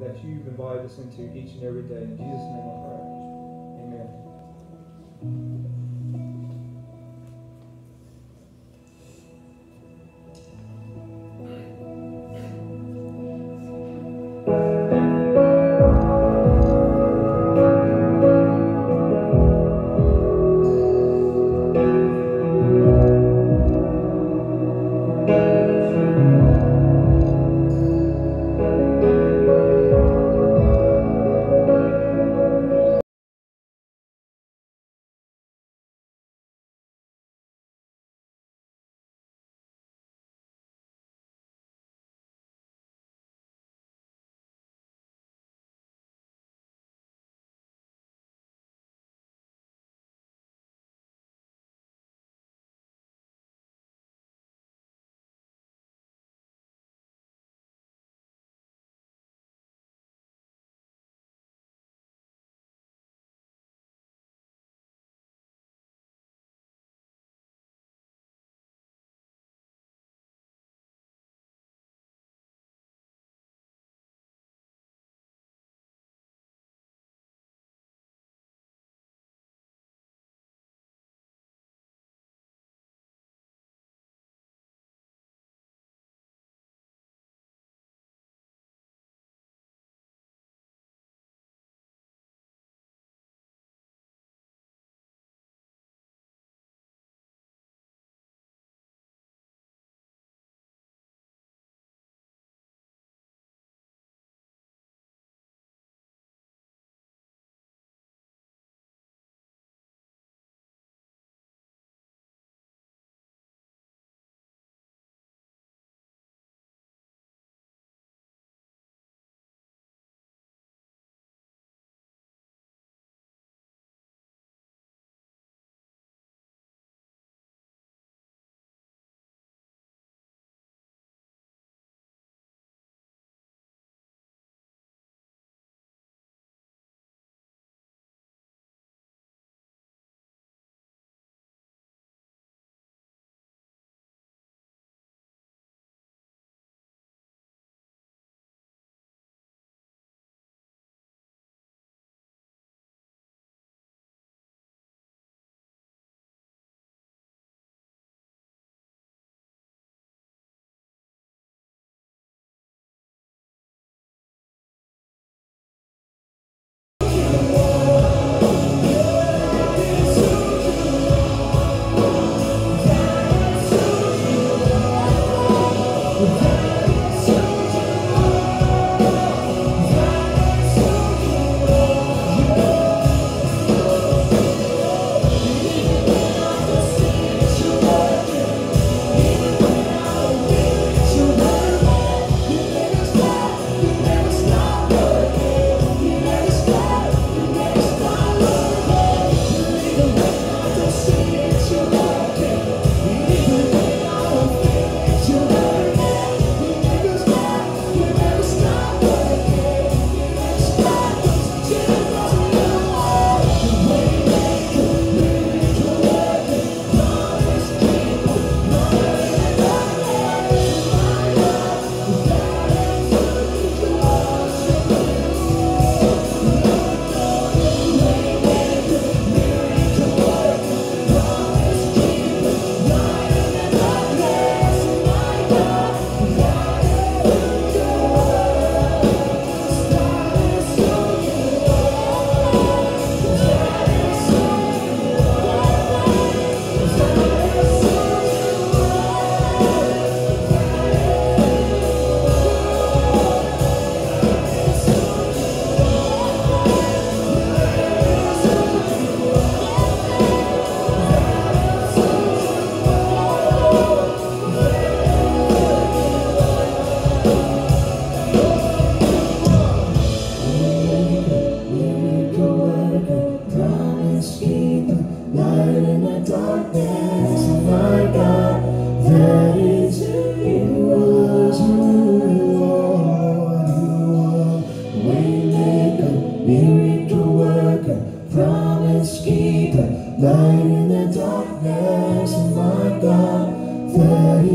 and that you've invited us into each and every day. In Jesus' name I pray.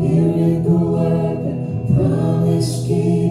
hearing the word that promise came.